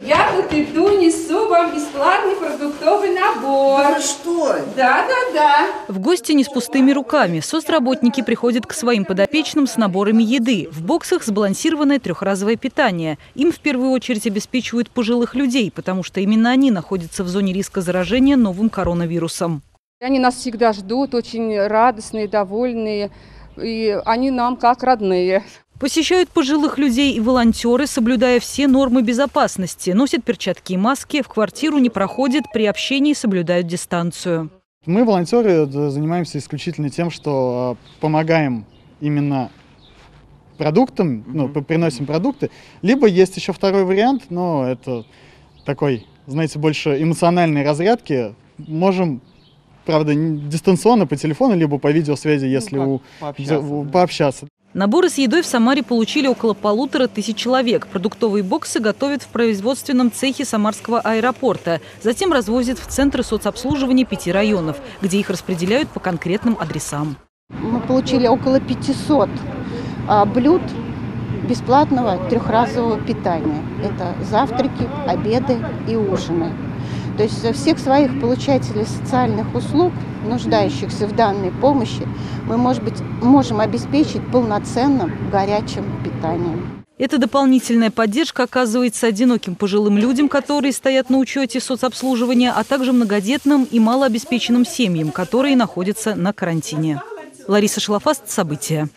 Я вот иду, несу вам бесплатный продуктовый набор. Да что? Да, да, да. В гости не с пустыми руками. Соцработники приходят к своим подопечным с наборами еды. В боксах сбалансированное трехразовое питание. Им в первую очередь обеспечивают пожилых людей, потому что именно они находятся в зоне риска заражения новым коронавирусом. Они нас всегда ждут, очень радостные, довольные. И они нам как родные. Посещают пожилых людей и волонтеры, соблюдая все нормы безопасности. Носят перчатки и маски, в квартиру не проходят, при общении соблюдают дистанцию. Мы, волонтеры, занимаемся исключительно тем, что а, помогаем именно продуктам, ну, приносим продукты. Либо есть еще второй вариант, но это такой, знаете, больше эмоциональной разрядки. Можем правда, дистанционно по телефону, либо по видеосвязи, если ну, как, у, пообщаться. Да. пообщаться. Наборы с едой в Самаре получили около полутора тысяч человек. Продуктовые боксы готовят в производственном цехе Самарского аэропорта. Затем развозят в центры соцобслуживания пяти районов, где их распределяют по конкретным адресам. Мы получили около 500 а, блюд бесплатного трехразового питания. Это завтраки, обеды и ужины. То есть всех своих получателей социальных услуг, нуждающихся в данной помощи, мы, может быть, можем обеспечить полноценным горячим питанием. Эта дополнительная поддержка оказывается одиноким пожилым людям, которые стоят на учете соцобслуживания, а также многодетным и малообеспеченным семьям, которые находятся на карантине. Лариса Шлафаст. События.